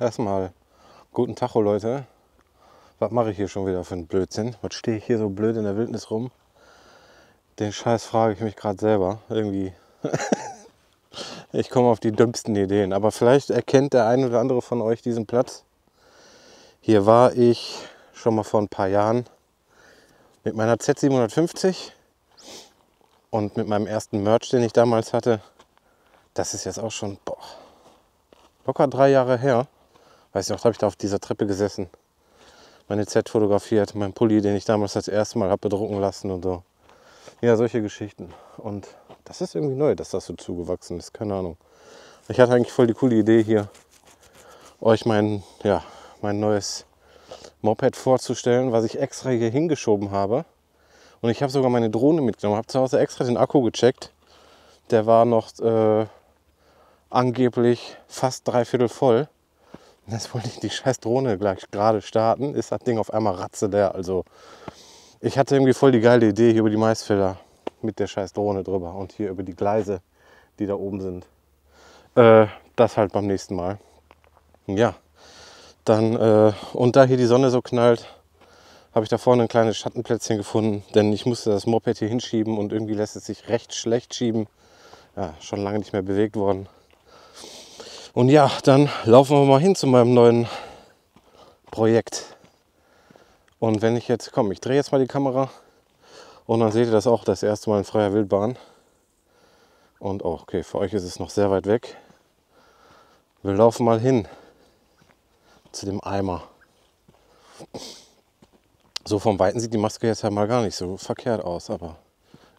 Erstmal guten Tag, oh Leute. Was mache ich hier schon wieder für einen Blödsinn? Was stehe ich hier so blöd in der Wildnis rum? Den Scheiß frage ich mich gerade selber. Irgendwie. ich komme auf die dümmsten Ideen. Aber vielleicht erkennt der eine oder andere von euch diesen Platz. Hier war ich schon mal vor ein paar Jahren mit meiner Z750 und mit meinem ersten Merch, den ich damals hatte. Das ist jetzt auch schon boah, locker drei Jahre her. Weiß ich noch, habe ich da auf dieser Treppe gesessen. Meine Z fotografiert, mein Pulli, den ich damals das erste Mal habe bedrucken lassen und so. Ja, solche Geschichten. Und das ist irgendwie neu, dass das so zugewachsen ist. Keine Ahnung. Ich hatte eigentlich voll die coole Idee hier, euch mein, ja, mein neues Moped vorzustellen, was ich extra hier hingeschoben habe. Und ich habe sogar meine Drohne mitgenommen, habe zu Hause extra den Akku gecheckt. Der war noch äh, angeblich fast dreiviertel voll. Jetzt wollte ich die scheiß Drohne gleich gerade starten, ist das Ding auf einmal ratze leer. Also ich hatte irgendwie voll die geile Idee hier über die Maisfelder mit der scheiß Drohne drüber und hier über die Gleise, die da oben sind. Äh, das halt beim nächsten Mal. Ja, dann, äh, und da hier die Sonne so knallt, habe ich da vorne ein kleines Schattenplätzchen gefunden, denn ich musste das Moped hier hinschieben und irgendwie lässt es sich recht schlecht schieben. Ja, schon lange nicht mehr bewegt worden. Und ja, dann laufen wir mal hin zu meinem neuen Projekt. Und wenn ich jetzt, komm, ich drehe jetzt mal die Kamera und dann seht ihr das auch das erste Mal in freier Wildbahn. Und oh, okay, für euch ist es noch sehr weit weg. Wir laufen mal hin zu dem Eimer. So vom Weiten sieht die Maske jetzt ja mal gar nicht so verkehrt aus, aber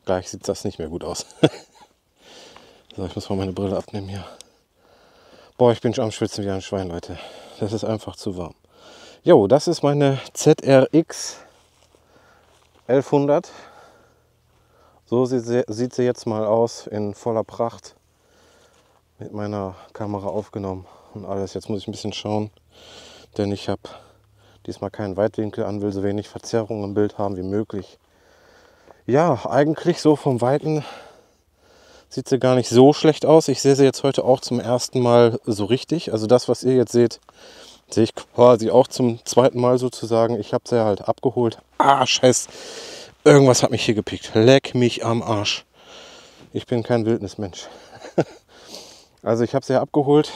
gleich sieht das nicht mehr gut aus. so, ich muss mal meine Brille abnehmen hier. Boah, ich bin schon am Schwitzen wie ein Schwein, Leute. Das ist einfach zu warm. Jo, das ist meine ZRX 1100. So sieht sie jetzt mal aus in voller Pracht. Mit meiner Kamera aufgenommen und alles. Jetzt muss ich ein bisschen schauen, denn ich habe diesmal keinen Weitwinkel an, will so wenig Verzerrung im Bild haben wie möglich. Ja, eigentlich so vom Weiten sieht sie gar nicht so schlecht aus. Ich sehe sie jetzt heute auch zum ersten Mal so richtig. Also das, was ihr jetzt seht, sehe ich quasi auch zum zweiten Mal sozusagen. Ich habe sie halt abgeholt. Ah, scheiß. Irgendwas hat mich hier gepickt. Leck mich am Arsch. Ich bin kein Wildnismensch. also ich habe sie abgeholt,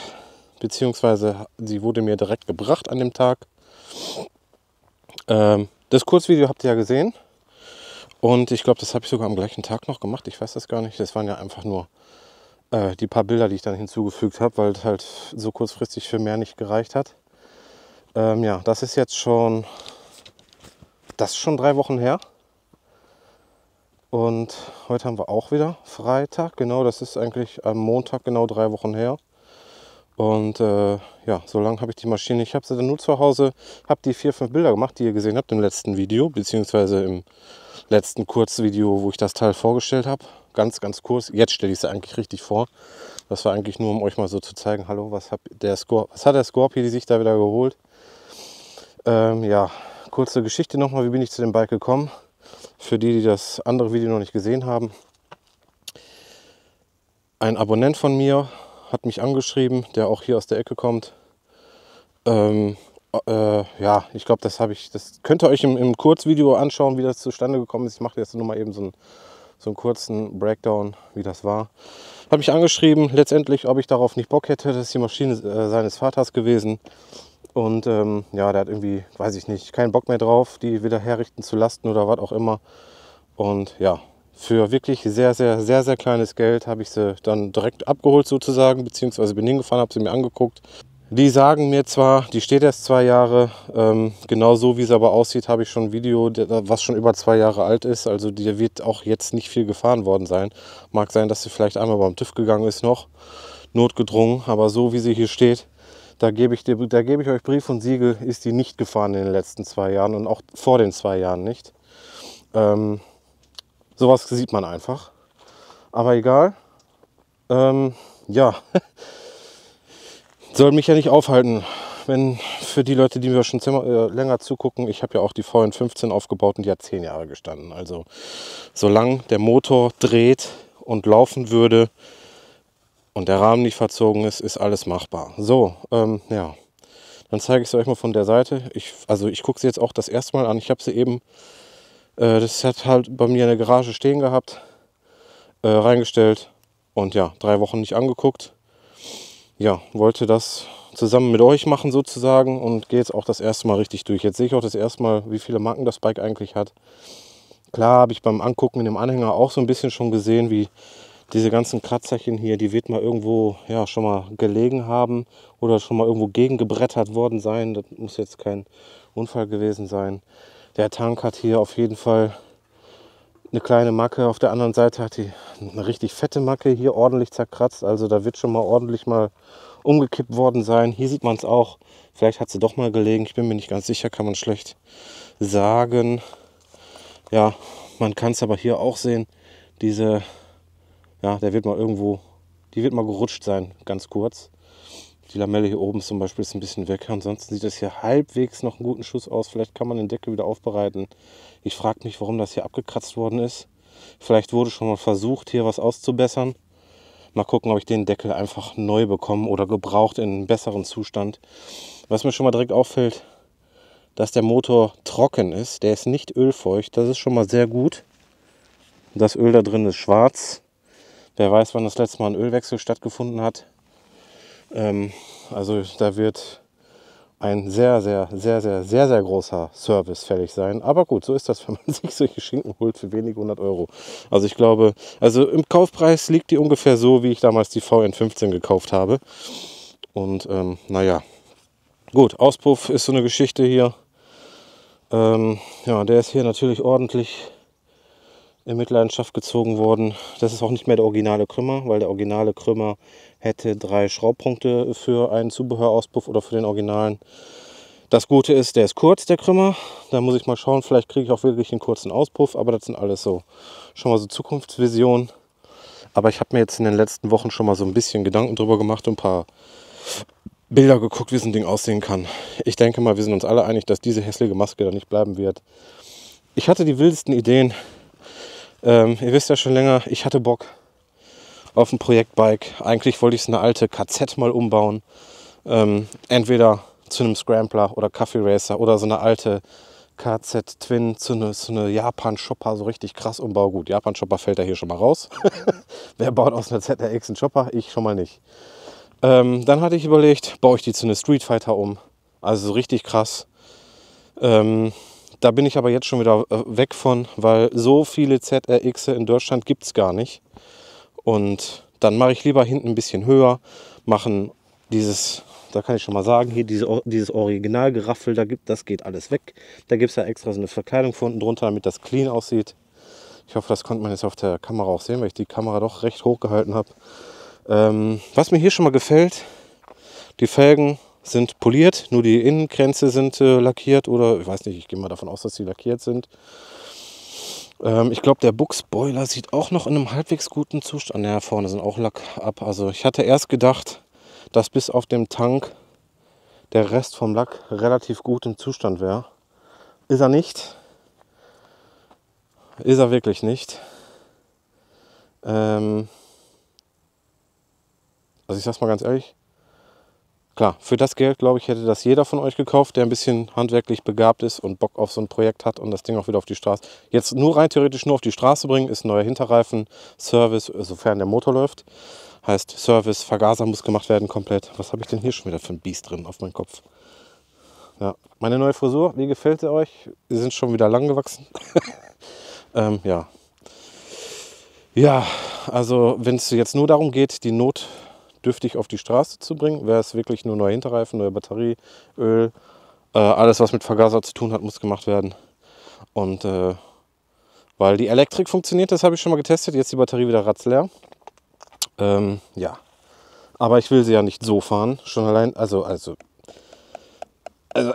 beziehungsweise sie wurde mir direkt gebracht an dem Tag. Ähm, das Kurzvideo habt ihr ja gesehen. Und ich glaube, das habe ich sogar am gleichen Tag noch gemacht. Ich weiß das gar nicht. Das waren ja einfach nur äh, die paar Bilder, die ich dann hinzugefügt habe, weil es halt so kurzfristig für mehr nicht gereicht hat. Ähm, ja, das ist jetzt schon, das ist schon drei Wochen her. Und heute haben wir auch wieder Freitag. Genau, das ist eigentlich am Montag genau drei Wochen her. Und äh, ja, so lange habe ich die Maschine. Ich habe sie dann nur zu Hause, habe die vier, fünf Bilder gemacht, die ihr gesehen habt im letzten Video, beziehungsweise im letzten Kurzvideo, wo ich das Teil vorgestellt habe. Ganz, ganz kurz. Jetzt stelle ich es eigentlich richtig vor. Das war eigentlich nur, um euch mal so zu zeigen, hallo, was, hab der Scorp was hat der Scorpio sich da wieder geholt? Ähm, ja, kurze Geschichte nochmal, wie bin ich zu dem Bike gekommen? Für die, die das andere Video noch nicht gesehen haben. Ein Abonnent von mir hat mich angeschrieben, der auch hier aus der Ecke kommt. Ähm, äh, ja, ich glaube, das habe ich, das könnt ihr euch im, im, Kurzvideo anschauen, wie das zustande gekommen ist. Ich mache jetzt nur mal eben so einen, so einen kurzen Breakdown, wie das war. Habe mich angeschrieben, letztendlich, ob ich darauf nicht Bock hätte. Das ist die Maschine äh, seines Vaters gewesen. Und ähm, ja, der hat irgendwie, weiß ich nicht, keinen Bock mehr drauf, die wieder herrichten zu lasten oder was auch immer. Und ja, für wirklich sehr, sehr, sehr, sehr kleines Geld habe ich sie dann direkt abgeholt sozusagen, beziehungsweise bin hingefahren, habe sie mir angeguckt die sagen mir zwar, die steht erst zwei Jahre, ähm, genau so wie sie aber aussieht, habe ich schon ein Video, was schon über zwei Jahre alt ist. Also die wird auch jetzt nicht viel gefahren worden sein. Mag sein, dass sie vielleicht einmal beim TÜV gegangen ist noch, notgedrungen. Aber so wie sie hier steht, da gebe ich, da gebe ich euch Brief und Siegel, ist die nicht gefahren in den letzten zwei Jahren und auch vor den zwei Jahren nicht. Ähm, sowas sieht man einfach. Aber egal. Ähm, ja. soll mich ja nicht aufhalten. Wenn für die Leute, die mir schon äh, länger zugucken, ich habe ja auch die VN15 aufgebaut und die hat zehn Jahre gestanden. Also solange der Motor dreht und laufen würde, und der Rahmen nicht verzogen ist, ist alles machbar. So, ähm, ja. Dann zeige ich es euch mal von der Seite. Ich, also ich gucke sie jetzt auch das erste Mal an. Ich habe sie eben, äh, das hat halt bei mir in der Garage stehen gehabt, äh, reingestellt und ja, drei Wochen nicht angeguckt. Ja, wollte das zusammen mit euch machen sozusagen und gehe jetzt auch das erste Mal richtig durch. Jetzt sehe ich auch das erste Mal, wie viele Macken das Bike eigentlich hat. Klar habe ich beim Angucken in dem Anhänger auch so ein bisschen schon gesehen, wie diese ganzen Kratzerchen hier, die wird mal irgendwo ja, schon mal gelegen haben oder schon mal irgendwo gegengebrettert worden sein. Das muss jetzt kein Unfall gewesen sein. Der Tank hat hier auf jeden Fall eine kleine Macke. Auf der anderen Seite hat die eine richtig fette Macke hier ordentlich zerkratzt. Also da wird schon mal ordentlich mal umgekippt worden sein. Hier sieht man es auch. Vielleicht hat sie doch mal gelegen. Ich bin mir nicht ganz sicher, kann man schlecht sagen. Ja, man kann es aber hier auch sehen. Diese ja, der wird mal irgendwo, die wird mal gerutscht sein, ganz kurz. Die Lamelle hier oben zum Beispiel ist ein bisschen weg. Ansonsten sieht das hier halbwegs noch einen guten Schuss aus. Vielleicht kann man den Deckel wieder aufbereiten. Ich frage mich, warum das hier abgekratzt worden ist. Vielleicht wurde schon mal versucht, hier was auszubessern. Mal gucken, ob ich den Deckel einfach neu bekomme oder gebraucht in einem besseren Zustand. Was mir schon mal direkt auffällt, dass der Motor trocken ist. Der ist nicht ölfeucht. Das ist schon mal sehr gut. Das Öl da drin ist schwarz. Wer weiß, wann das letzte Mal ein Ölwechsel stattgefunden hat. Ähm, also da wird ein sehr, sehr, sehr, sehr, sehr, sehr großer Service fällig sein. Aber gut, so ist das, wenn man sich solche Schinken holt für wenige hundert Euro. Also ich glaube, also im Kaufpreis liegt die ungefähr so, wie ich damals die VN15 gekauft habe. Und ähm, naja, gut, Auspuff ist so eine Geschichte hier. Ähm, ja, der ist hier natürlich ordentlich in Mitleidenschaft gezogen worden. Das ist auch nicht mehr der originale Krümmer, weil der originale Krümmer hätte drei Schraubpunkte für einen Zubehörauspuff oder für den originalen. Das Gute ist, der ist kurz, der Krümmer. Da muss ich mal schauen, vielleicht kriege ich auch wirklich einen kurzen Auspuff, aber das sind alles so schon mal so Zukunftsvisionen. Aber ich habe mir jetzt in den letzten Wochen schon mal so ein bisschen Gedanken drüber gemacht und ein paar Bilder geguckt, wie so ein Ding aussehen kann. Ich denke mal, wir sind uns alle einig, dass diese hässliche Maske da nicht bleiben wird. Ich hatte die wildesten Ideen, ähm, ihr wisst ja schon länger, ich hatte Bock auf ein Projektbike. Eigentlich wollte ich so eine alte KZ mal umbauen. Ähm, entweder zu einem Scrambler oder Coffee Racer oder so eine alte KZ Twin zu einer zu eine Japan Chopper, so richtig krass Umbau. Gut, Japan Chopper fällt ja hier schon mal raus. Wer baut aus einer ZRX einen Chopper? Ich schon mal nicht. Ähm, dann hatte ich überlegt, baue ich die zu einer Street Fighter um. Also so richtig krass. Ähm, da bin ich aber jetzt schon wieder äh, weg von, weil so viele ZRX in Deutschland gibt es gar nicht. Und dann mache ich lieber hinten ein bisschen höher, machen dieses, da kann ich schon mal sagen, hier diese, dieses Originalgeraffel, da gibt, das geht alles weg. Da gibt es ja extra so eine Verkleidung von unten drunter, damit das clean aussieht. Ich hoffe, das konnte man jetzt auf der Kamera auch sehen, weil ich die Kamera doch recht hoch gehalten habe. Ähm, was mir hier schon mal gefällt, die Felgen sind poliert, nur die Innengrenze sind äh, lackiert oder ich weiß nicht, ich gehe mal davon aus, dass sie lackiert sind. Ähm, ich glaube, der Buchsboiler sieht auch noch in einem halbwegs guten Zustand. Ja, vorne sind auch Lack ab. Also ich hatte erst gedacht, dass bis auf dem Tank der Rest vom Lack relativ gut im Zustand wäre. Ist er nicht. Ist er wirklich nicht. Ähm also ich sag's mal ganz ehrlich, Klar, für das Geld, glaube ich, hätte das jeder von euch gekauft, der ein bisschen handwerklich begabt ist und Bock auf so ein Projekt hat und das Ding auch wieder auf die Straße. Jetzt nur rein theoretisch nur auf die Straße bringen, ist neuer Hinterreifen, Service, sofern der Motor läuft. Heißt Service, Vergaser muss gemacht werden komplett. Was habe ich denn hier schon wieder für ein Biest drin auf meinem Kopf? Ja, meine neue Frisur, wie gefällt sie euch? Sie sind schon wieder lang gewachsen. ähm, ja. Ja, also wenn es jetzt nur darum geht, die Not dürftig auf die Straße zu bringen. Wäre es wirklich nur neue Hinterreifen, neue Batterie, Öl, äh, alles was mit Vergaser zu tun hat, muss gemacht werden. Und äh, weil die Elektrik funktioniert, das habe ich schon mal getestet. Jetzt die Batterie wieder ratzleer. Ähm, ja, aber ich will sie ja nicht so fahren. Schon allein, also, also, also,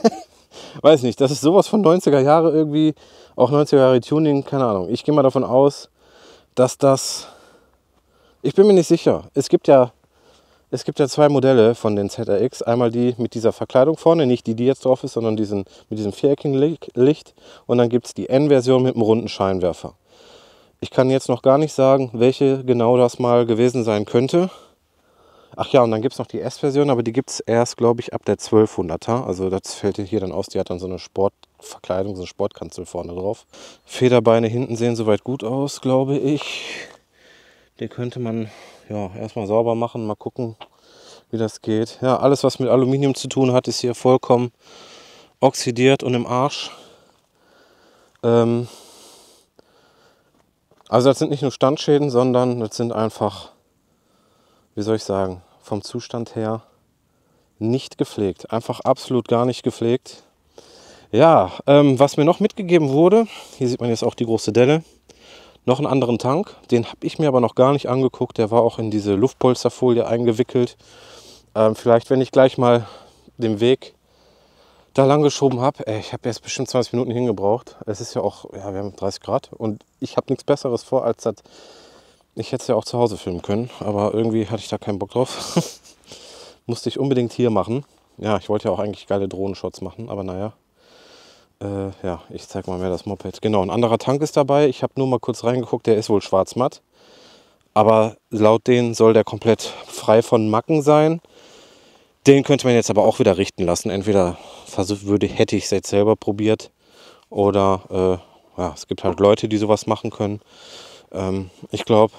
weiß nicht, das ist sowas von 90er Jahre irgendwie, auch 90er Jahre Tuning, keine Ahnung. Ich gehe mal davon aus, dass das ich bin mir nicht sicher. Es gibt ja, es gibt ja zwei Modelle von den ZRX. Einmal die mit dieser Verkleidung vorne, nicht die, die jetzt drauf ist, sondern diesen, mit diesem viereckigen Licht. Und dann gibt es die N-Version mit einem runden Scheinwerfer. Ich kann jetzt noch gar nicht sagen, welche genau das mal gewesen sein könnte. Ach ja, und dann gibt es noch die S-Version, aber die gibt es erst, glaube ich, ab der 1200er. Also das fällt hier dann aus. Die hat dann so eine Sportverkleidung, so eine Sportkanzel vorne drauf. Federbeine hinten sehen soweit gut aus, glaube ich. Die könnte man ja erstmal sauber machen, mal gucken, wie das geht. Ja, alles, was mit Aluminium zu tun hat, ist hier vollkommen oxidiert und im Arsch. Ähm also das sind nicht nur Standschäden, sondern das sind einfach wie soll ich sagen, vom Zustand her nicht gepflegt. Einfach absolut gar nicht gepflegt. Ja, ähm, was mir noch mitgegeben wurde, hier sieht man jetzt auch die große Delle, noch einen anderen Tank. Den habe ich mir aber noch gar nicht angeguckt. Der war auch in diese Luftpolsterfolie eingewickelt. Ähm, vielleicht, wenn ich gleich mal den Weg da lang geschoben habe. Ich habe jetzt bestimmt 20 Minuten hingebraucht. Es ist ja auch, ja, wir haben 30 Grad und ich habe nichts Besseres vor, als das ich hätte es ja auch zu Hause filmen können, aber irgendwie hatte ich da keinen Bock drauf. Musste ich unbedingt hier machen. Ja, ich wollte ja auch eigentlich geile Drohnenshots machen, aber naja. Äh, ja, ich zeig mal mehr das Moped. Genau, ein anderer Tank ist dabei. Ich habe nur mal kurz reingeguckt, der ist wohl schwarz-matt. Aber laut denen soll der komplett frei von Macken sein. Den könnte man jetzt aber auch wieder richten lassen. Entweder würde, hätte ich es jetzt selber probiert oder äh, ja, es gibt halt Leute, die sowas machen können. Ähm, ich glaube,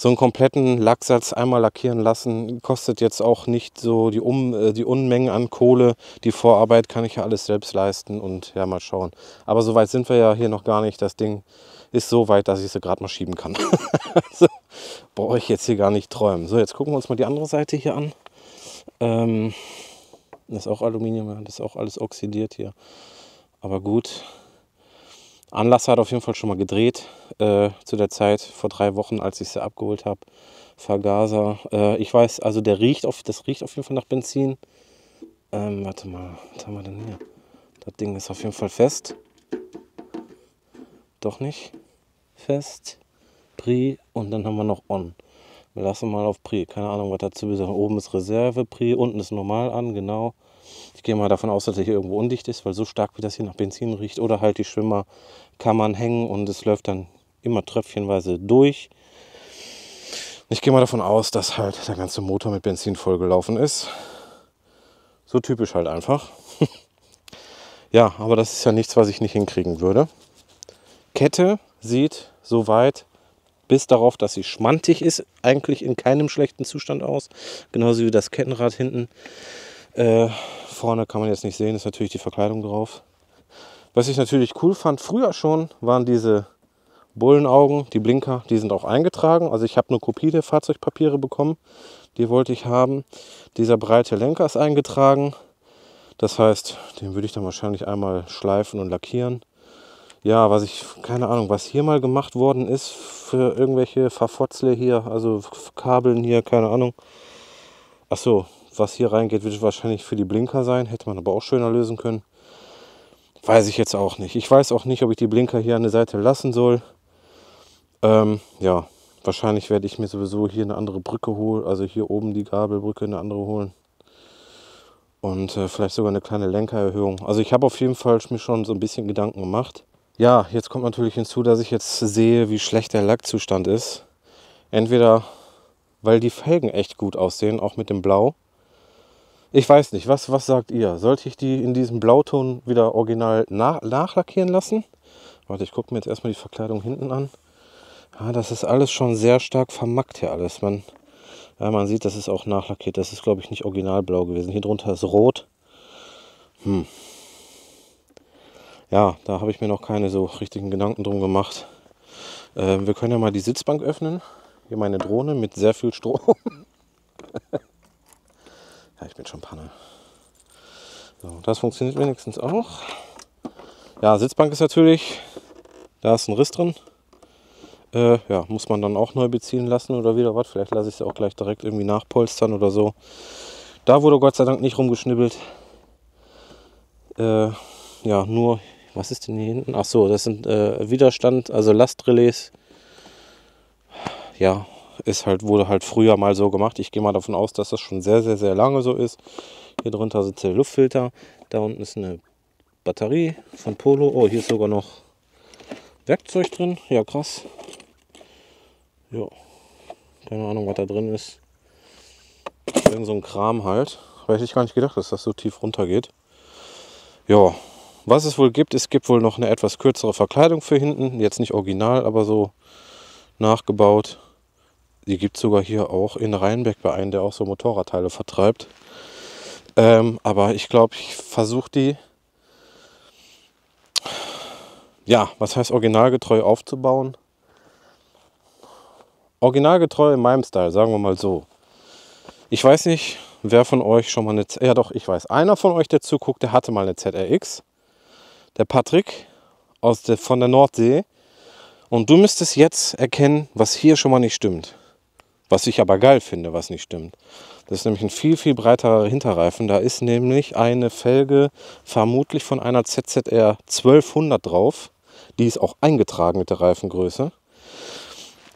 so einen kompletten Lacksatz einmal lackieren lassen kostet jetzt auch nicht so die, um, äh, die Unmengen an Kohle. Die Vorarbeit kann ich ja alles selbst leisten und ja, mal schauen. Aber so weit sind wir ja hier noch gar nicht. Das Ding ist so weit, dass ich sie gerade mal schieben kann. also, brauche ich jetzt hier gar nicht träumen. So, jetzt gucken wir uns mal die andere Seite hier an. Ähm, das ist auch Aluminium, das ist auch alles oxidiert hier. Aber gut, Anlasser hat auf jeden Fall schon mal gedreht äh, zu der Zeit vor drei Wochen, als ich sie abgeholt habe. Vergaser. Äh, ich weiß, also der riecht auf, das riecht auf jeden Fall nach Benzin. Ähm, warte mal, was haben wir denn hier? Das Ding ist auf jeden Fall fest. Doch nicht. Fest. Pri und dann haben wir noch On. Wir lassen mal auf Pri. Keine Ahnung, was dazu ist. Oben ist Reserve, Pri, unten ist normal an, genau. Ich gehe mal davon aus, dass er hier irgendwo undicht ist, weil so stark wie das hier nach Benzin riecht. Oder halt die Schwimmer kann man hängen und es läuft dann immer tröpfchenweise durch. Ich gehe mal davon aus, dass halt der ganze Motor mit Benzin vollgelaufen ist. So typisch halt einfach. ja, aber das ist ja nichts, was ich nicht hinkriegen würde. Kette sieht soweit bis darauf, dass sie schmantig ist, eigentlich in keinem schlechten Zustand aus. Genauso wie das Kettenrad hinten. Äh, vorne kann man jetzt nicht sehen, ist natürlich die Verkleidung drauf. Was ich natürlich cool fand, früher schon, waren diese Bullenaugen, die Blinker, die sind auch eingetragen. Also ich habe eine Kopie der Fahrzeugpapiere bekommen, die wollte ich haben. Dieser breite Lenker ist eingetragen. Das heißt, den würde ich dann wahrscheinlich einmal schleifen und lackieren. Ja, was ich, keine Ahnung, was hier mal gemacht worden ist für irgendwelche Verfotzle hier, also Kabeln hier, keine Ahnung. Ach so, was hier reingeht, wird wahrscheinlich für die Blinker sein. Hätte man aber auch schöner lösen können. Weiß ich jetzt auch nicht. Ich weiß auch nicht, ob ich die Blinker hier an der Seite lassen soll. Ähm, ja, wahrscheinlich werde ich mir sowieso hier eine andere Brücke holen. Also hier oben die Gabelbrücke, eine andere holen. Und äh, vielleicht sogar eine kleine Lenkererhöhung. Also ich habe auf jeden Fall mir schon so ein bisschen Gedanken gemacht. Ja, jetzt kommt natürlich hinzu, dass ich jetzt sehe, wie schlecht der Lackzustand ist. Entweder weil die Felgen echt gut aussehen, auch mit dem Blau. Ich weiß nicht, was, was sagt ihr? Sollte ich die in diesem Blauton wieder original nach, nachlackieren lassen? Warte, ich gucke mir jetzt erstmal die Verkleidung hinten an. Ja, das ist alles schon sehr stark vermackt hier alles. Man, ja, man sieht, das ist auch nachlackiert. Das ist, glaube ich, nicht originalblau gewesen. Hier drunter ist rot. Hm. Ja, da habe ich mir noch keine so richtigen Gedanken drum gemacht. Äh, wir können ja mal die Sitzbank öffnen. Hier meine Drohne mit sehr viel Strom. Ja, ich bin schon Panne. So, das funktioniert wenigstens auch. Ja, Sitzbank ist natürlich, da ist ein Riss drin. Äh, ja, muss man dann auch neu beziehen lassen oder wieder was. Vielleicht lasse ich es auch gleich direkt irgendwie nachpolstern oder so. Da wurde Gott sei Dank nicht rumgeschnibbelt. Äh, ja, nur, was ist denn hier hinten? Ach so, das sind äh, Widerstand, also Lastrelais. Ja, ist halt, wurde halt früher mal so gemacht. Ich gehe mal davon aus, dass das schon sehr, sehr, sehr lange so ist. Hier drunter sind der Luftfilter. Da unten ist eine Batterie von Polo. Oh, hier ist sogar noch Werkzeug drin. Ja, krass. Ja. Keine Ahnung, was da drin ist. Irgend so ein Kram halt. Weil ich gar nicht gedacht, dass das so tief runter geht. Ja, was es wohl gibt, es gibt wohl noch eine etwas kürzere Verkleidung für hinten. Jetzt nicht original, aber so nachgebaut. Die gibt es sogar hier auch in Rheinbeck bei einem, der auch so Motorradteile vertreibt. Ähm, aber ich glaube, ich versuche die, ja, was heißt originalgetreu aufzubauen? Originalgetreu in meinem Style, sagen wir mal so. Ich weiß nicht, wer von euch schon mal eine, ja doch, ich weiß, einer von euch, der zuguckt, der hatte mal eine ZRX. Der Patrick aus der, von der Nordsee. Und du müsstest jetzt erkennen, was hier schon mal nicht stimmt. Was ich aber geil finde, was nicht stimmt. Das ist nämlich ein viel, viel breiterer Hinterreifen. Da ist nämlich eine Felge vermutlich von einer ZZR 1200 drauf. Die ist auch eingetragen mit der Reifengröße.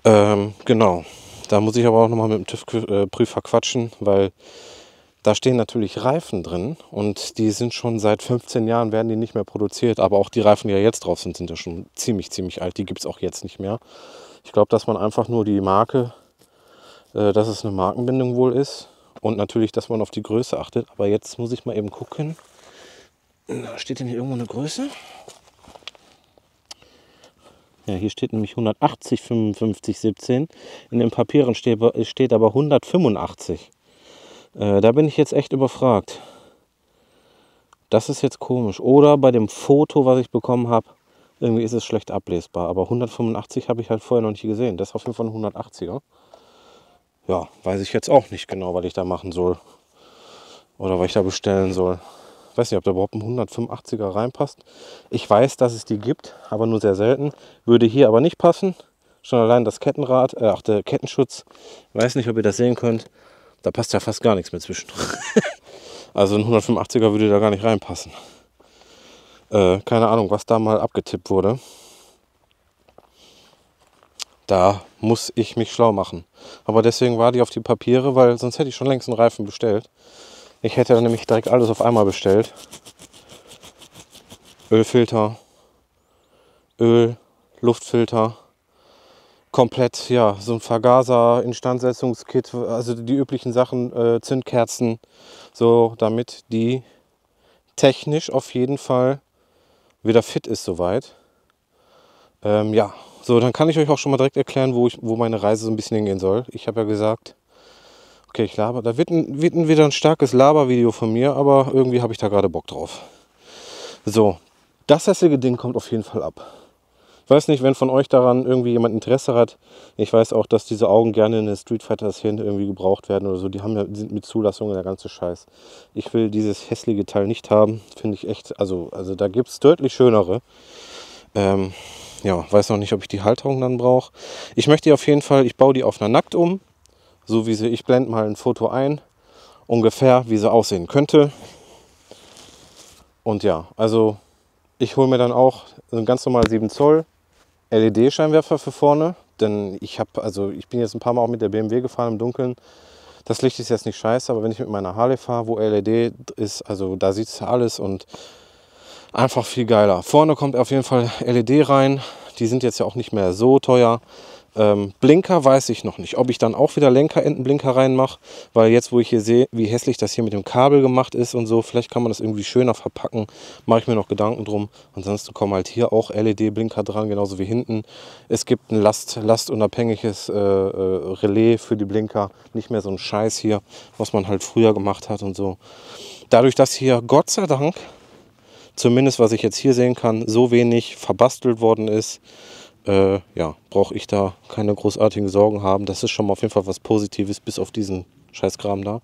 Ähm, genau. Da muss ich aber auch nochmal mit dem TÜV-Prüfer quatschen, weil da stehen natürlich Reifen drin und die sind schon seit 15 Jahren, werden die nicht mehr produziert. Aber auch die Reifen, die ja jetzt drauf sind, sind ja schon ziemlich, ziemlich alt. Die gibt es auch jetzt nicht mehr. Ich glaube, dass man einfach nur die Marke, dass es eine Markenbindung wohl ist und natürlich, dass man auf die Größe achtet. Aber jetzt muss ich mal eben gucken. Steht denn hier irgendwo eine Größe? Ja, hier steht nämlich 180, 55, 17. In den Papieren steht, steht aber 185. Äh, da bin ich jetzt echt überfragt. Das ist jetzt komisch. Oder bei dem Foto, was ich bekommen habe, irgendwie ist es schlecht ablesbar. Aber 185 habe ich halt vorher noch nicht gesehen. Das ist auf jeden Fall ein 180er. Ja, weiß ich jetzt auch nicht genau, was ich da machen soll. Oder was ich da bestellen soll. Ich weiß nicht, ob da überhaupt ein 185er reinpasst. Ich weiß, dass es die gibt, aber nur sehr selten. Würde hier aber nicht passen. Schon allein das Kettenrad, äh, ach, der Kettenschutz. Ich weiß nicht, ob ihr das sehen könnt. Da passt ja fast gar nichts mehr zwischen. also ein 185er würde da gar nicht reinpassen. Äh, keine Ahnung, was da mal abgetippt wurde. Da muss ich mich schlau machen. Aber deswegen war die auf die Papiere, weil sonst hätte ich schon längst einen Reifen bestellt. Ich hätte dann nämlich direkt alles auf einmal bestellt. Ölfilter, Öl, Luftfilter, komplett, ja, so ein Vergaser, Instandsetzungskit, also die üblichen Sachen, äh, Zündkerzen, so damit die technisch auf jeden Fall wieder fit ist soweit. Ähm, ja, so, dann kann ich euch auch schon mal direkt erklären, wo, ich, wo meine Reise so ein bisschen hingehen soll. Ich habe ja gesagt, okay, ich laber. Da wird, ein, wird ein, wieder ein starkes Labervideo von mir, aber irgendwie habe ich da gerade Bock drauf. So, das hässliche Ding kommt auf jeden Fall ab. Ich weiß nicht, wenn von euch daran irgendwie jemand Interesse hat. Ich weiß auch, dass diese Augen gerne in der Street Fighter Szene irgendwie gebraucht werden oder so. Die haben ja, sind mit Zulassung der ganze Scheiß. Ich will dieses hässliche Teil nicht haben. Finde ich echt, also, also da gibt es deutlich schönere. Ähm, ja, weiß noch nicht, ob ich die Halterung dann brauche. Ich möchte die auf jeden Fall, ich baue die auf einer Nackt um. So wie sie, ich blende mal ein Foto ein. Ungefähr, wie sie aussehen könnte. Und ja, also ich hole mir dann auch einen ganz normal 7 Zoll LED-Scheinwerfer für vorne. Denn ich habe, also ich bin jetzt ein paar Mal auch mit der BMW gefahren im Dunkeln. Das Licht ist jetzt nicht scheiße, aber wenn ich mit meiner Harley fahre, wo LED ist, also da sieht es alles und einfach viel geiler. Vorne kommt auf jeden Fall LED rein. Die sind jetzt ja auch nicht mehr so teuer. Ähm, Blinker weiß ich noch nicht. Ob ich dann auch wieder Lenkerendenblinker reinmache, weil jetzt, wo ich hier sehe, wie hässlich das hier mit dem Kabel gemacht ist und so, vielleicht kann man das irgendwie schöner verpacken. Mache ich mir noch Gedanken drum. Ansonsten kommen halt hier auch LED-Blinker dran, genauso wie hinten. Es gibt ein Last, lastunabhängiges äh, äh, Relais für die Blinker. Nicht mehr so ein Scheiß hier, was man halt früher gemacht hat und so. Dadurch, dass hier Gott sei Dank zumindest was ich jetzt hier sehen kann, so wenig verbastelt worden ist, äh, ja, brauche ich da keine großartigen Sorgen haben. Das ist schon mal auf jeden Fall was Positives, bis auf diesen Scheißkram da.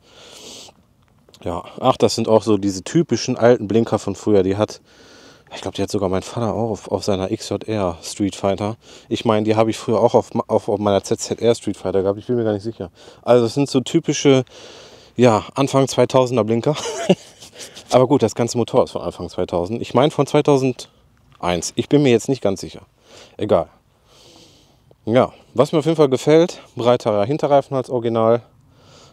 Ja, ach, das sind auch so diese typischen alten Blinker von früher. Die hat, ich glaube, die hat sogar mein Vater auch auf, auf seiner XJR Street Fighter. Ich meine, die habe ich früher auch auf, auf, auf meiner ZZR Street Fighter gehabt. Ich bin mir gar nicht sicher. Also, es sind so typische, ja, Anfang 2000er Blinker. Aber gut, das ganze Motor ist von Anfang 2000. Ich meine von 2001. Ich bin mir jetzt nicht ganz sicher. Egal. Ja, was mir auf jeden Fall gefällt, breiterer Hinterreifen als Original.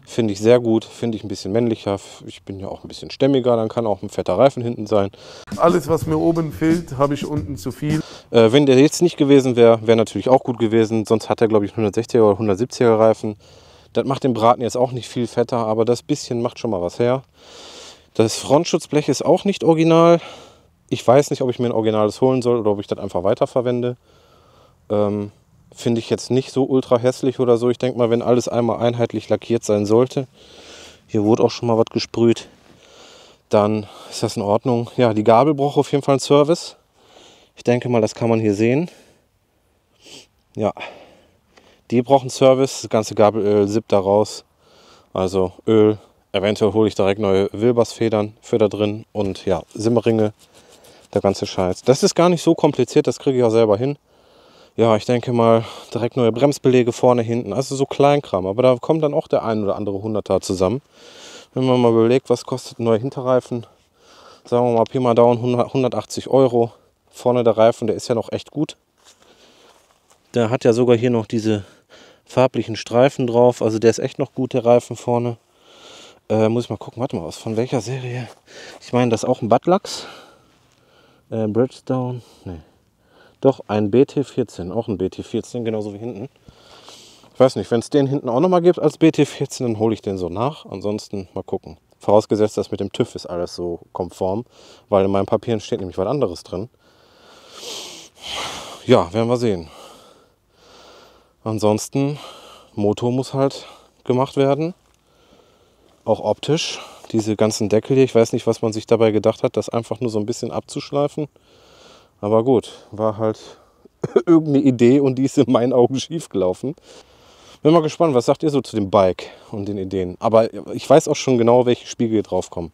Finde ich sehr gut, finde ich ein bisschen männlicher. Ich bin ja auch ein bisschen stämmiger, dann kann auch ein fetter Reifen hinten sein. Alles, was mir oben fehlt, habe ich unten zu viel. Äh, wenn der jetzt nicht gewesen wäre, wäre natürlich auch gut gewesen. Sonst hat er, glaube ich, 160er oder 170er Reifen. Das macht den Braten jetzt auch nicht viel fetter, aber das bisschen macht schon mal was her. Das Frontschutzblech ist auch nicht original. Ich weiß nicht, ob ich mir ein originales holen soll oder ob ich das einfach weiterverwende. Ähm, Finde ich jetzt nicht so ultra hässlich oder so. Ich denke mal, wenn alles einmal einheitlich lackiert sein sollte, hier wurde auch schon mal was gesprüht, dann ist das in Ordnung. Ja, die Gabel braucht auf jeden Fall einen Service. Ich denke mal, das kann man hier sehen. Ja, die brauchen Service. Das ganze Gabelöl sippt da raus. Also Öl. Eventuell hole ich direkt neue Wilbersfedern für da drin und ja, Simmeringe. Der ganze Scheiß. Das ist gar nicht so kompliziert, das kriege ich auch selber hin ja, ich denke mal, direkt neue Bremsbelege vorne, hinten. Also so Kleinkram. Aber da kommt dann auch der ein oder andere Hunderter zusammen. Wenn man mal überlegt, was kostet ein neuer Hinterreifen, sagen wir mal Pi mal Daumen 180 Euro. Vorne der Reifen, der ist ja noch echt gut. Der hat ja sogar hier noch diese farblichen Streifen drauf. Also der ist echt noch gut, der Reifen vorne. Äh, muss ich mal gucken, warte mal, aus von welcher Serie? Ich meine, das ist auch ein Buttlax. Äh, Bridgestone. Nee. Doch, ein BT14, auch ein BT14, genauso wie hinten. Ich weiß nicht, wenn es den hinten auch nochmal gibt als BT14, dann hole ich den so nach. Ansonsten mal gucken. Vorausgesetzt, dass mit dem TÜV ist alles so konform, weil in meinen Papieren steht nämlich was anderes drin. Ja, werden wir sehen. Ansonsten, Motor muss halt gemacht werden. Auch optisch. Diese ganzen Deckel hier, ich weiß nicht, was man sich dabei gedacht hat, das einfach nur so ein bisschen abzuschleifen. Aber gut, war halt irgendeine Idee und die ist in meinen Augen schief gelaufen. Bin mal gespannt, was sagt ihr so zu dem Bike und den Ideen. Aber ich weiß auch schon genau, welche Spiegel hier drauf kommen.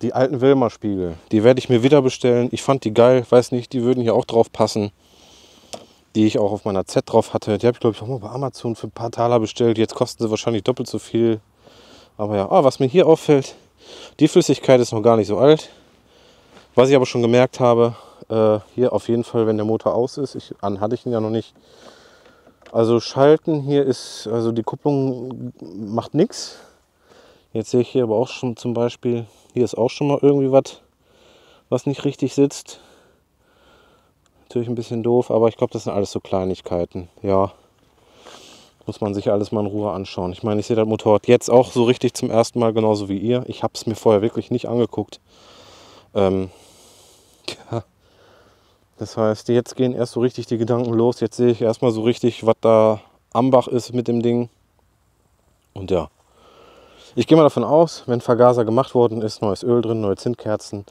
Die alten Wilma-Spiegel, die werde ich mir wieder bestellen. Ich fand die geil, weiß nicht, die würden hier auch drauf passen. Die ich auch auf meiner Z drauf hatte. Die habe ich, glaube ich, auch mal bei Amazon für ein paar Taler bestellt. Jetzt kosten sie wahrscheinlich doppelt so viel. Aber ja, ah, was mir hier auffällt, die Flüssigkeit ist noch gar nicht so alt. Was ich aber schon gemerkt habe, äh, hier auf jeden Fall, wenn der Motor aus ist, ich, an hatte ich ihn ja noch nicht. Also schalten hier ist, also die Kupplung macht nichts. Jetzt sehe ich hier aber auch schon zum Beispiel, hier ist auch schon mal irgendwie was, was nicht richtig sitzt. Natürlich ein bisschen doof, aber ich glaube, das sind alles so Kleinigkeiten. Ja, muss man sich alles mal in Ruhe anschauen. Ich meine, ich sehe das Motorrad jetzt auch so richtig zum ersten Mal, genauso wie ihr. Ich habe es mir vorher wirklich nicht angeguckt. Ähm, ja. Das heißt, jetzt gehen erst so richtig die Gedanken los. Jetzt sehe ich erstmal so richtig, was da am Bach ist mit dem Ding. Und ja, ich gehe mal davon aus, wenn Vergaser gemacht worden ist, neues Öl drin, neue Zündkerzen,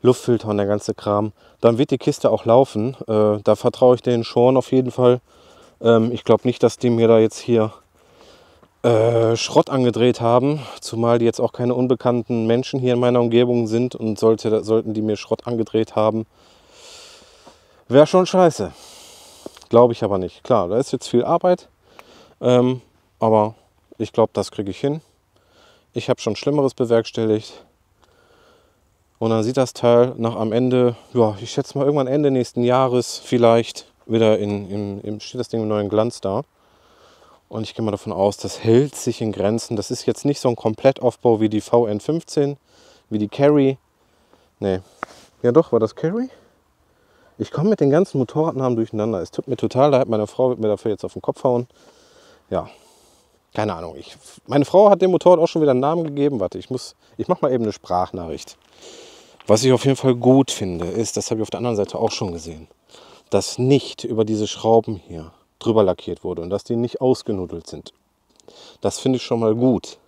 Luftfilter und der ganze Kram, dann wird die Kiste auch laufen. Äh, da vertraue ich denen schon auf jeden Fall. Ähm, ich glaube nicht, dass die mir da jetzt hier äh, Schrott angedreht haben, zumal die jetzt auch keine unbekannten Menschen hier in meiner Umgebung sind und sollte, sollten die mir Schrott angedreht haben, wäre schon scheiße. Glaube ich aber nicht. Klar, da ist jetzt viel Arbeit, ähm, aber ich glaube, das kriege ich hin. Ich habe schon Schlimmeres bewerkstelligt. Und dann sieht das Teil nach am Ende, ja, ich schätze mal irgendwann Ende nächsten Jahres vielleicht wieder in, in, in steht das Ding im neuen Glanz da. Und ich gehe mal davon aus, das hält sich in Grenzen. Das ist jetzt nicht so ein Komplettaufbau wie die VN15, wie die Carry. Nee. Ja doch, war das Carry? Ich komme mit den ganzen Motorradnamen durcheinander. Es tut mir total leid, meine Frau wird mir dafür jetzt auf den Kopf hauen. Ja, keine Ahnung. Ich, meine Frau hat dem Motorrad auch schon wieder einen Namen gegeben. Warte, ich muss, ich mache mal eben eine Sprachnachricht. Was ich auf jeden Fall gut finde, ist, das habe ich auf der anderen Seite auch schon gesehen, dass nicht über diese Schrauben hier drüber lackiert wurde und dass die nicht ausgenudelt sind. Das finde ich schon mal gut.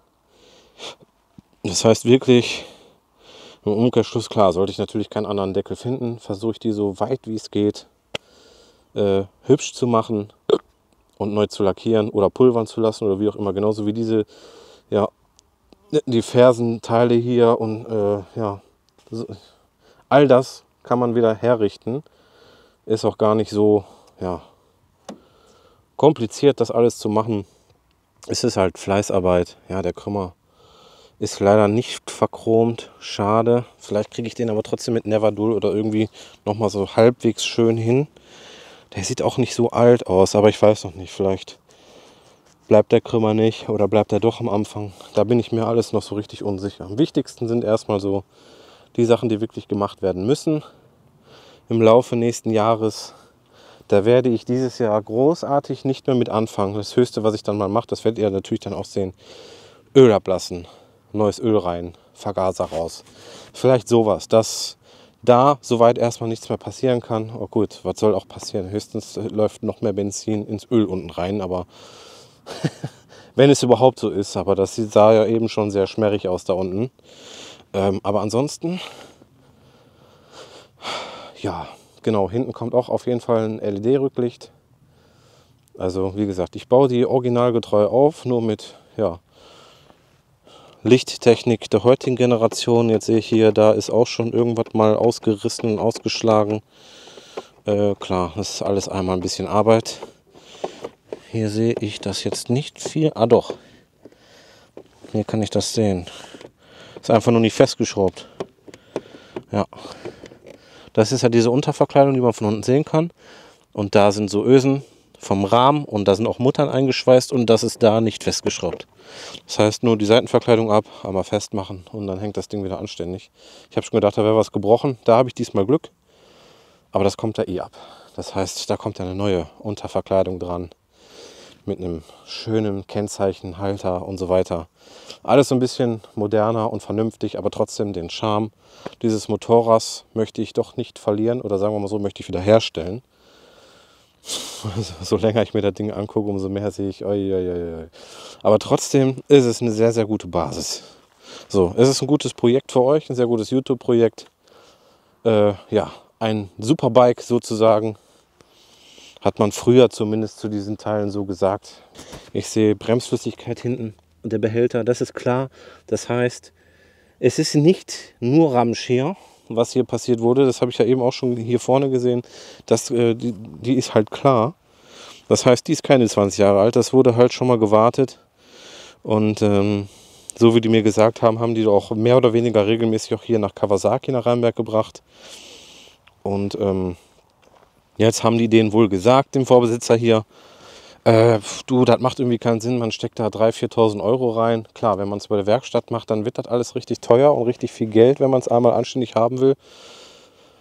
Das heißt wirklich, im Umkehrschluss, klar, sollte ich natürlich keinen anderen Deckel finden, versuche ich die so weit wie es geht äh, hübsch zu machen und neu zu lackieren oder pulvern zu lassen oder wie auch immer. Genauso wie diese, ja, die Fersenteile hier und äh, ja, all das kann man wieder herrichten. Ist auch gar nicht so, ja, kompliziert, das alles zu machen. Es ist halt Fleißarbeit. Ja, der Krümmer ist leider nicht verchromt. Schade. Vielleicht kriege ich den aber trotzdem mit Neverdul oder irgendwie nochmal so halbwegs schön hin. Der sieht auch nicht so alt aus, aber ich weiß noch nicht. Vielleicht Bleibt der Krümmer nicht oder bleibt er doch am Anfang? Da bin ich mir alles noch so richtig unsicher. Am wichtigsten sind erstmal so die Sachen, die wirklich gemacht werden müssen im Laufe nächsten Jahres. Da werde ich dieses Jahr großartig nicht mehr mit anfangen. Das Höchste, was ich dann mal mache, das werdet ihr natürlich dann auch sehen, Öl ablassen, neues Öl rein, Vergaser raus. Vielleicht sowas, dass da soweit erstmal nichts mehr passieren kann. Oh gut, was soll auch passieren? Höchstens läuft noch mehr Benzin ins Öl unten rein, aber wenn es überhaupt so ist. Aber das sah ja eben schon sehr schmerrig aus da unten. Ähm, aber ansonsten, ja, genau, hinten kommt auch auf jeden Fall ein LED-Rücklicht. Also wie gesagt, ich baue die originalgetreu auf, nur mit ja, Lichttechnik der heutigen Generation. Jetzt sehe ich hier, da ist auch schon irgendwas mal ausgerissen und ausgeschlagen. Äh, klar, das ist alles einmal ein bisschen Arbeit. Hier sehe ich das jetzt nicht viel. Ah doch, hier kann ich das sehen. Ist einfach nur nicht festgeschraubt. Ja. Das ist ja diese Unterverkleidung, die man von unten sehen kann. Und da sind so Ösen vom Rahmen und da sind auch Muttern eingeschweißt und das ist da nicht festgeschraubt. Das heißt, nur die Seitenverkleidung ab, einmal festmachen und dann hängt das Ding wieder anständig. Ich habe schon gedacht, da wäre was gebrochen. Da habe ich diesmal Glück. Aber das kommt da eh ab. Das heißt, da kommt eine neue Unterverkleidung dran. Mit einem schönen Kennzeichenhalter und so weiter. Alles so ein bisschen moderner und vernünftig, aber trotzdem den Charme dieses Motorrads möchte ich doch nicht verlieren oder sagen wir mal so, möchte ich wieder herstellen. So länger ich mir das Ding angucke, umso mehr sehe ich, oi, oi, oi. aber trotzdem ist es eine sehr, sehr gute Basis. So, es ist ein gutes Projekt für euch, ein sehr gutes YouTube-Projekt. Äh, ja, ein Superbike sozusagen, hat man früher zumindest zu diesen Teilen so gesagt. Ich sehe Bremsflüssigkeit hinten und der Behälter, das ist klar. Das heißt, es ist nicht nur Ramscher, was hier passiert wurde, das habe ich ja eben auch schon hier vorne gesehen, das, äh, die, die ist halt klar. Das heißt, die ist keine 20 Jahre alt, das wurde halt schon mal gewartet. Und ähm, so wie die mir gesagt haben, haben die auch mehr oder weniger regelmäßig auch hier nach Kawasaki nach Rheinberg gebracht. Und ähm, jetzt haben die denen wohl gesagt, dem Vorbesitzer hier, äh, du, das macht irgendwie keinen Sinn, man steckt da 3.000, 4.000 Euro rein. Klar, wenn man es bei der Werkstatt macht, dann wird das alles richtig teuer und richtig viel Geld, wenn man es einmal anständig haben will.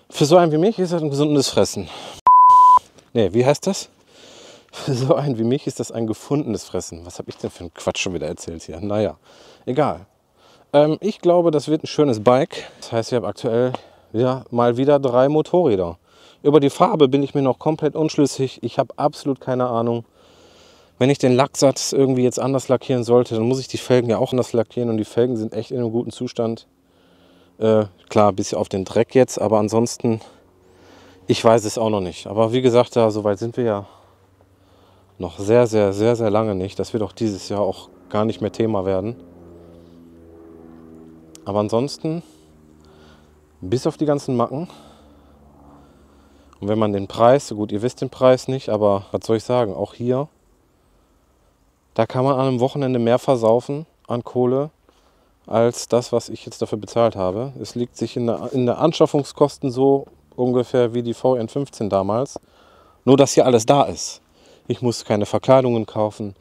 Für so einen wie mich ist das ein gesundes Fressen. Ne, wie heißt das? Für so einen wie mich ist das ein gefundenes Fressen. Was habe ich denn für einen Quatsch schon wieder erzählt hier? Naja, egal. Ähm, ich glaube, das wird ein schönes Bike. Das heißt, ich habe aktuell ja, mal wieder drei Motorräder. Über die Farbe bin ich mir noch komplett unschlüssig. Ich habe absolut keine Ahnung. Wenn ich den Lacksatz irgendwie jetzt anders lackieren sollte, dann muss ich die Felgen ja auch anders lackieren und die Felgen sind echt in einem guten Zustand. Äh, klar, ein bisschen auf den Dreck jetzt, aber ansonsten, ich weiß es auch noch nicht. Aber wie gesagt, da so weit sind wir ja noch sehr, sehr, sehr, sehr lange nicht. Das wird auch dieses Jahr auch gar nicht mehr Thema werden. Aber ansonsten, bis auf die ganzen Macken, und wenn man den Preis, gut, ihr wisst den Preis nicht, aber was soll ich sagen, auch hier da kann man an einem Wochenende mehr versaufen an Kohle als das, was ich jetzt dafür bezahlt habe. Es liegt sich in der, in der Anschaffungskosten so ungefähr wie die VN15 damals. Nur, dass hier alles da ist. Ich muss keine Verkleidungen kaufen.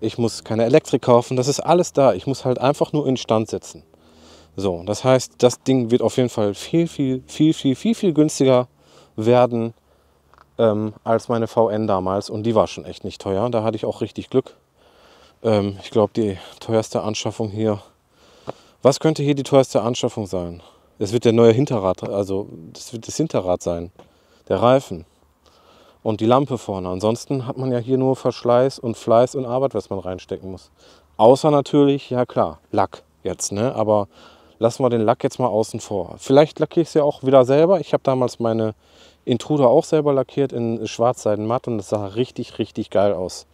Ich muss keine Elektrik kaufen. Das ist alles da. Ich muss halt einfach nur instand setzen. So, das heißt, das Ding wird auf jeden Fall viel, viel, viel, viel, viel, viel günstiger werden ähm, als meine VN damals. Und die war schon echt nicht teuer. Da hatte ich auch richtig Glück. Ähm, ich glaube, die teuerste Anschaffung hier. Was könnte hier die teuerste Anschaffung sein? Es wird der neue Hinterrad, also das wird das Hinterrad sein. Der Reifen und die Lampe vorne. Ansonsten hat man ja hier nur Verschleiß und Fleiß und Arbeit, was man reinstecken muss. Außer natürlich, ja klar, Lack jetzt, ne? Aber lassen wir den Lack jetzt mal außen vor. Vielleicht lackiere ich es ja auch wieder selber. Ich habe damals meine Intruder auch selber lackiert in Schwarzseiden matt und es sah richtig, richtig geil aus.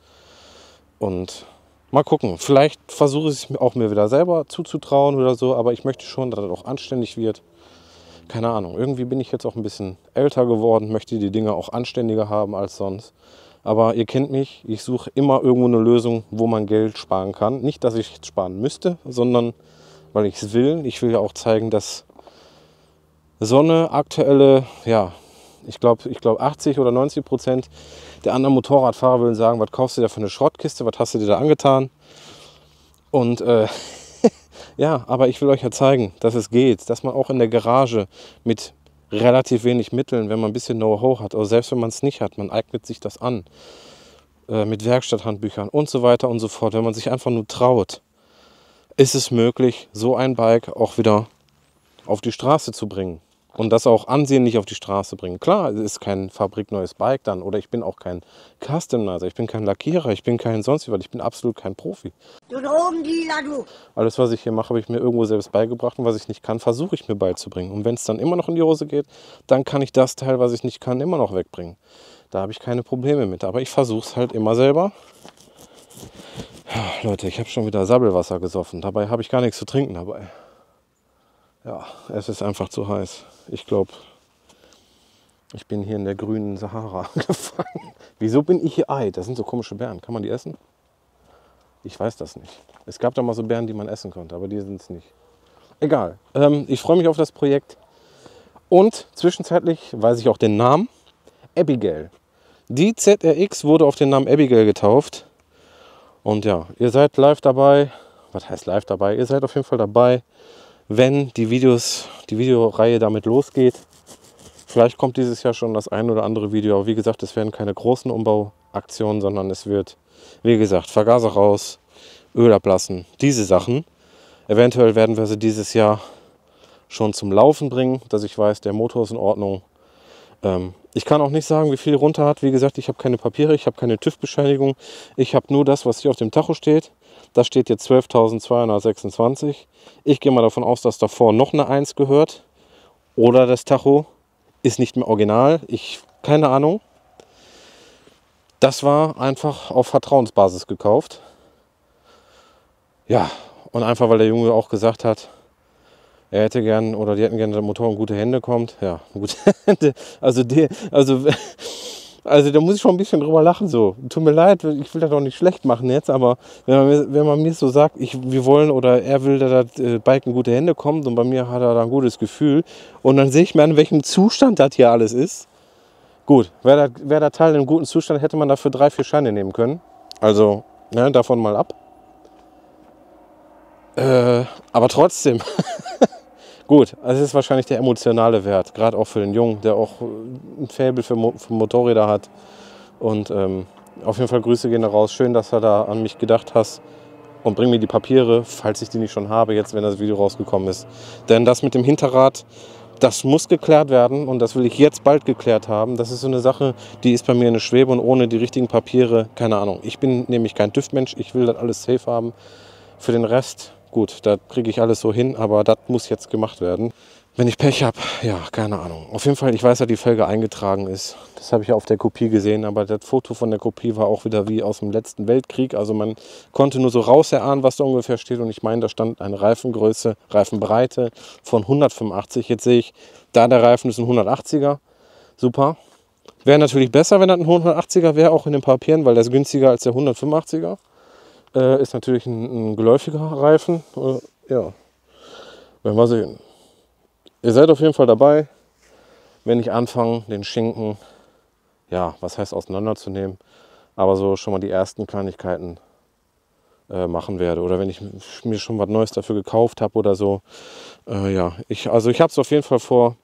Und Mal gucken. Vielleicht versuche ich es auch mir wieder selber zuzutrauen oder so, aber ich möchte schon, dass das auch anständig wird. Keine Ahnung. Irgendwie bin ich jetzt auch ein bisschen älter geworden, möchte die Dinge auch anständiger haben als sonst. Aber ihr kennt mich, ich suche immer irgendwo eine Lösung, wo man Geld sparen kann. Nicht, dass ich es sparen müsste, sondern weil ich es will. Ich will ja auch zeigen, dass so eine aktuelle ja, Ich glaube, ich glaub 80 oder 90 Prozent der anderen Motorradfahrer würden sagen, was kaufst du da für eine Schrottkiste, was hast du dir da angetan? Und äh, ja, aber ich will euch ja zeigen, dass es geht, dass man auch in der Garage mit relativ wenig Mitteln, wenn man ein bisschen Know-how hat, oder selbst wenn man es nicht hat, man eignet sich das an, äh, mit Werkstatthandbüchern und so weiter und so fort, wenn man sich einfach nur traut, ist es möglich, so ein Bike auch wieder auf die Straße zu bringen und das auch ansehnlich auf die Straße bringen. Klar, es ist kein fabrikneues Bike dann oder ich bin auch kein Customizer, ich bin kein Lackierer, ich bin kein sonst was, ich bin absolut kein Profi. Du Drogendealer, du! Alles, was ich hier mache, habe ich mir irgendwo selbst beigebracht und was ich nicht kann, versuche ich mir beizubringen. Und wenn es dann immer noch in die Hose geht, dann kann ich das Teil, was ich nicht kann, immer noch wegbringen. Da habe ich keine Probleme mit, aber ich versuche es halt immer selber. Ja, Leute, ich habe schon wieder Sabbelwasser gesoffen. Dabei habe ich gar nichts zu trinken dabei. Ja, es ist einfach zu heiß. Ich glaube, ich bin hier in der grünen Sahara gefangen. Wieso bin ich hier Ei? Das sind so komische Beeren. Kann man die essen? Ich weiß das nicht. Es gab da mal so Beeren, die man essen konnte, aber die sind es nicht. Egal. Ähm, ich freue mich auf das Projekt. Und zwischenzeitlich weiß ich auch den Namen. Abigail. Die ZRX wurde auf den Namen Abigail getauft. Und ja, ihr seid live dabei. Was heißt live dabei? Ihr seid auf jeden Fall dabei wenn die Videos, die Videoreihe damit losgeht. Vielleicht kommt dieses Jahr schon das ein oder andere Video. Aber wie gesagt, es werden keine großen Umbauaktionen, sondern es wird, wie gesagt, Vergaser raus, Öl ablassen, diese Sachen. Eventuell werden wir sie dieses Jahr schon zum Laufen bringen, dass ich weiß, der Motor ist in Ordnung. Ähm, ich kann auch nicht sagen, wie viel runter hat. Wie gesagt, ich habe keine Papiere, ich habe keine TÜV-Bescheinigung. Ich habe nur das, was hier auf dem Tacho steht. Da steht jetzt 12.226. Ich gehe mal davon aus, dass davor noch eine 1 gehört. Oder das Tacho ist nicht mehr original. Ich keine Ahnung. Das war einfach auf Vertrauensbasis gekauft. Ja, und einfach weil der Junge auch gesagt hat, er hätte gern oder die hätten gerne, dass der Motor in gute Hände kommt. Ja, gute Hände. Also, die, also also da muss ich schon ein bisschen drüber lachen. So, tut mir leid, ich will das doch nicht schlecht machen jetzt, aber wenn man, wenn man mir so sagt, ich, wir wollen oder er will, dass das äh, Bike in gute Hände kommt und bei mir hat er da ein gutes Gefühl und dann sehe ich mir an, welchem Zustand das hier alles ist. Gut, wäre der, wär Teil in einem guten Zustand, hätte man dafür drei, vier Scheine nehmen können. Also, ne, davon mal ab. Äh, aber trotzdem. Gut, also es ist wahrscheinlich der emotionale Wert, gerade auch für den Jungen, der auch äh, ein Faible für, Mo für Motorräder hat. Und ähm, auf jeden Fall Grüße gehen raus. Schön, dass du da an mich gedacht hast. Und bring mir die Papiere, falls ich die nicht schon habe, jetzt, wenn das Video rausgekommen ist. Denn das mit dem Hinterrad, das muss geklärt werden und das will ich jetzt bald geklärt haben. Das ist so eine Sache, die ist bei mir eine Schwebe und ohne die richtigen Papiere, keine Ahnung. Ich bin nämlich kein TÜV-Mensch, ich will das alles safe haben. Für den Rest Gut, da kriege ich alles so hin, aber das muss jetzt gemacht werden. Wenn ich Pech habe, ja, keine Ahnung. Auf jeden Fall, ich weiß ja, die Felge eingetragen ist. Das habe ich ja auf der Kopie gesehen, aber das Foto von der Kopie war auch wieder wie aus dem letzten Weltkrieg. Also man konnte nur so raus erahnen, was da ungefähr steht. Und ich meine, da stand eine Reifengröße, Reifenbreite von 185. Jetzt sehe ich, da der Reifen ist ein 180er. Super. Wäre natürlich besser, wenn das ein 180er wäre, auch in den Papieren, weil der ist günstiger als der 185er. Äh, ist natürlich ein, ein geläufiger Reifen. Äh, ja, werden wir sehen. Ihr seid auf jeden Fall dabei, wenn ich anfange, den Schinken, ja, was heißt auseinanderzunehmen, aber so schon mal die ersten Kleinigkeiten äh, machen werde. Oder wenn ich mir schon was Neues dafür gekauft habe oder so. Äh, ja, ich, also ich habe es auf jeden Fall vor.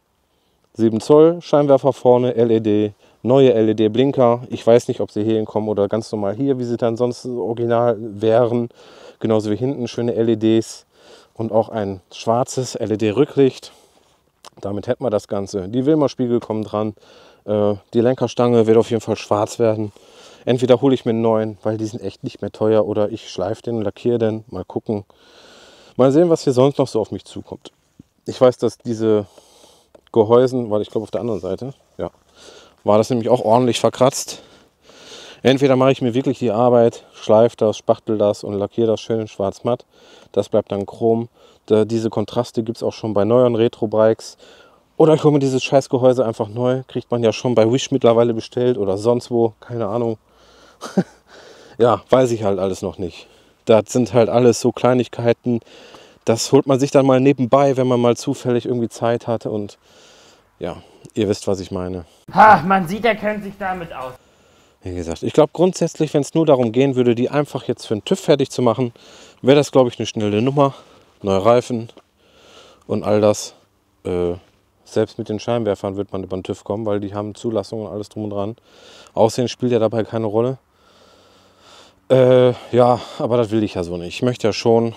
7 Zoll Scheinwerfer vorne, LED, neue LED-Blinker. Ich weiß nicht, ob sie hier hinkommen oder ganz normal hier, wie sie dann sonst original wären. Genauso wie hinten schöne LEDs und auch ein schwarzes LED-Rücklicht. Damit hätten wir das Ganze. Die Wilmer-Spiegel kommen dran. Äh, die Lenkerstange wird auf jeden Fall schwarz werden. Entweder hole ich mir einen neuen, weil die sind echt nicht mehr teuer, oder ich schleife den, lackiere den. Mal gucken. Mal sehen, was hier sonst noch so auf mich zukommt. Ich weiß, dass diese Gehäusen, weil ich glaube auf der anderen Seite, ja, war das nämlich auch ordentlich verkratzt. Entweder mache ich mir wirklich die Arbeit, schleife das, spachtel das und lackiere das schön schwarz matt. Das bleibt dann chrom. Da, diese Kontraste gibt es auch schon bei neuen Retro-Bikes. Oder ich hole mir dieses Scheißgehäuse einfach neu. Kriegt man ja schon bei Wish mittlerweile bestellt oder sonst wo. Keine Ahnung. ja, weiß ich halt alles noch nicht. Das sind halt alles so Kleinigkeiten. Das holt man sich dann mal nebenbei, wenn man mal zufällig irgendwie Zeit hat. Und ja, ihr wisst, was ich meine. Ha, man sieht, er kennt sich damit aus. Wie gesagt, ich glaube grundsätzlich, wenn es nur darum gehen würde, die einfach jetzt für den TÜV fertig zu machen, wäre das, glaube ich, eine schnelle Nummer. Neue Reifen und all das. Äh, selbst mit den Scheinwerfern wird man über den TÜV kommen, weil die haben Zulassung und alles drum und dran. Aussehen spielt ja dabei keine Rolle. Äh, ja, aber das will ich ja so nicht. Ich möchte ja schon,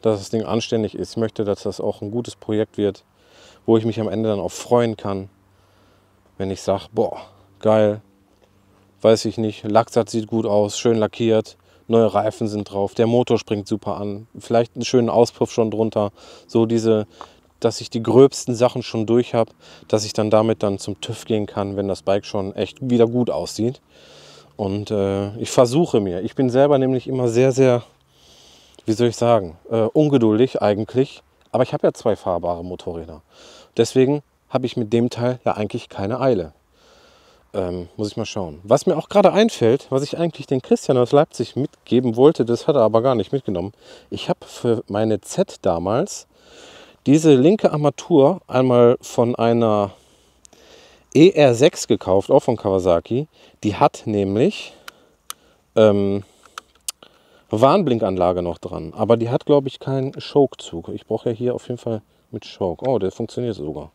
dass das Ding anständig ist. Ich möchte, dass das auch ein gutes Projekt wird, wo ich mich am Ende dann auch freuen kann, wenn ich sage, boah, geil, weiß ich nicht, Lacksatz sieht gut aus, schön lackiert, neue Reifen sind drauf, der Motor springt super an, vielleicht einen schönen Auspuff schon drunter, so diese, dass ich die gröbsten Sachen schon durch habe, dass ich dann damit dann zum TÜV gehen kann, wenn das Bike schon echt wieder gut aussieht. Und äh, ich versuche mir, ich bin selber nämlich immer sehr, sehr, wie soll ich sagen, äh, ungeduldig eigentlich, aber ich habe ja zwei fahrbare Motorräder. Deswegen habe ich mit dem Teil ja eigentlich keine Eile. Ähm, muss ich mal schauen. Was mir auch gerade einfällt, was ich eigentlich den Christian aus Leipzig mitgeben wollte, das hat er aber gar nicht mitgenommen. Ich habe für meine Z damals diese linke Armatur einmal von einer ER6 gekauft, auch von Kawasaki. Die hat nämlich ähm, Warnblinkanlage noch dran. Aber die hat, glaube ich, keinen Choke-Zug. Ich brauche ja hier auf jeden Fall mit Choke. Oh, der funktioniert sogar.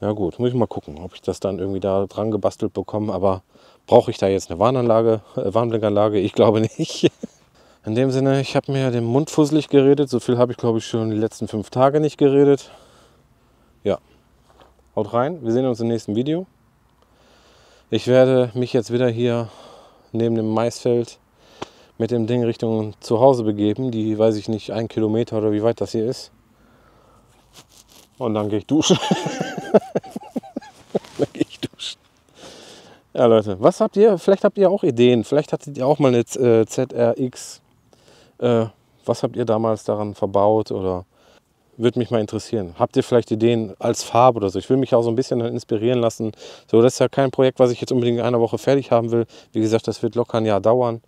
Ja gut, muss ich mal gucken, ob ich das dann irgendwie da dran gebastelt bekomme. Aber brauche ich da jetzt eine Warnanlage, äh, Warnblinkanlage? Ich glaube nicht. In dem Sinne, ich habe mir den Mund fusselig geredet. So viel habe ich, glaube ich, schon die letzten fünf Tage nicht geredet. Ja, haut rein. Wir sehen uns im nächsten Video. Ich werde mich jetzt wieder hier neben dem Maisfeld mit dem Ding Richtung zu Hause begeben. Die weiß ich nicht, ein Kilometer oder wie weit das hier ist. Und dann gehe ich duschen. dann gehe ich duschen. Ja, Leute, was habt ihr? Vielleicht habt ihr auch Ideen. Vielleicht hattet ihr auch mal eine äh, ZRX. Äh, was habt ihr damals daran verbaut? Oder würde mich mal interessieren. Habt ihr vielleicht Ideen als Farbe oder so? Ich will mich auch so ein bisschen inspirieren lassen. So, das ist ja kein Projekt, was ich jetzt unbedingt in einer Woche fertig haben will. Wie gesagt, das wird locker ein Jahr dauern.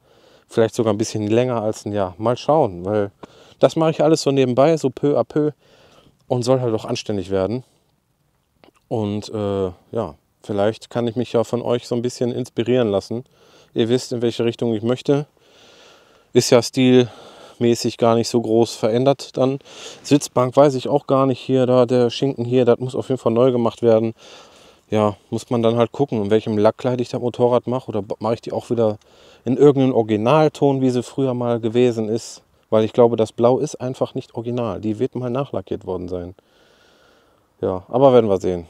Vielleicht sogar ein bisschen länger als ein Jahr. Mal schauen, weil das mache ich alles so nebenbei, so peu à peu und soll halt auch anständig werden. Und äh, ja, vielleicht kann ich mich ja von euch so ein bisschen inspirieren lassen. Ihr wisst, in welche Richtung ich möchte. Ist ja stilmäßig gar nicht so groß verändert dann. Sitzbank weiß ich auch gar nicht hier, da der Schinken hier, das muss auf jeden Fall neu gemacht werden. Ja, muss man dann halt gucken, in welchem Lackkleid ich das Motorrad mache. Oder mache ich die auch wieder in irgendeinem Originalton, wie sie früher mal gewesen ist. Weil ich glaube, das Blau ist einfach nicht original. Die wird mal nachlackiert worden sein. Ja, aber werden wir sehen.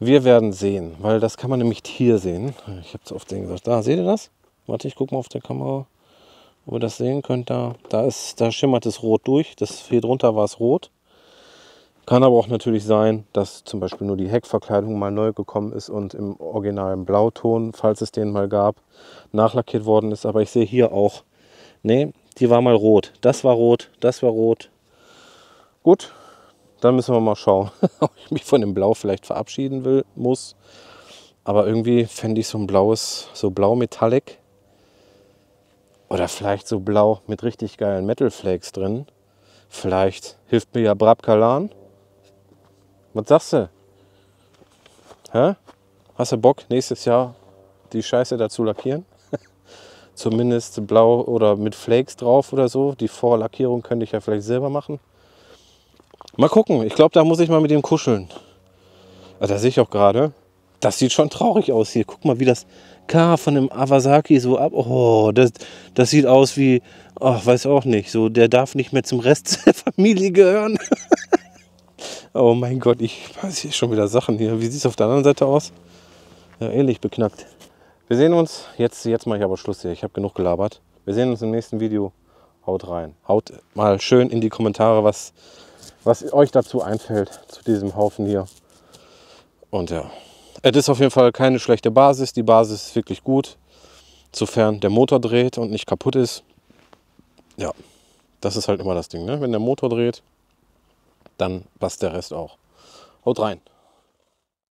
Wir werden sehen, weil das kann man nämlich hier sehen. Ich habe es auf den gesagt. Da, seht ihr das? Warte, ich gucke mal auf der Kamera, ob ihr das sehen könnt. Da, da, ist, da schimmert es rot durch. Das hier drunter war es rot. Kann aber auch natürlich sein, dass zum Beispiel nur die Heckverkleidung mal neu gekommen ist und im originalen Blauton, falls es den mal gab, nachlackiert worden ist. Aber ich sehe hier auch, nee, die war mal rot. Das war rot, das war rot. Gut, dann müssen wir mal schauen, ob ich mich von dem Blau vielleicht verabschieden will, muss. Aber irgendwie fände ich so ein blaues, so blau Metallic. Oder vielleicht so blau mit richtig geilen Metal Flakes drin. Vielleicht hilft mir ja Brab Kalan. Was sagst du? Hä? Hast du Bock, nächstes Jahr die Scheiße dazu lackieren? Zumindest blau oder mit Flakes drauf oder so. Die Vorlackierung könnte ich ja vielleicht selber machen. Mal gucken. Ich glaube, da muss ich mal mit ihm kuscheln. Also, da sehe ich auch gerade. Das sieht schon traurig aus hier. Guck mal, wie das K von dem Awasaki so ab. Oh, das, das sieht aus wie, oh, weiß auch nicht. So, der darf nicht mehr zum Rest der Familie gehören. oh mein Gott, ich weiß hier schon wieder Sachen hier. Wie sieht es auf der anderen Seite aus? Ja, ähnlich beknackt. Wir sehen uns. Jetzt, jetzt mache ich aber Schluss hier. Ich habe genug gelabert. Wir sehen uns im nächsten Video. Haut rein. Haut mal schön in die Kommentare, was, was euch dazu einfällt, zu diesem Haufen hier. Und ja, es ist auf jeden Fall keine schlechte Basis. Die Basis ist wirklich gut, sofern der Motor dreht und nicht kaputt ist. Ja, das ist halt immer das Ding. Ne? Wenn der Motor dreht, dann passt der Rest auch. Haut rein.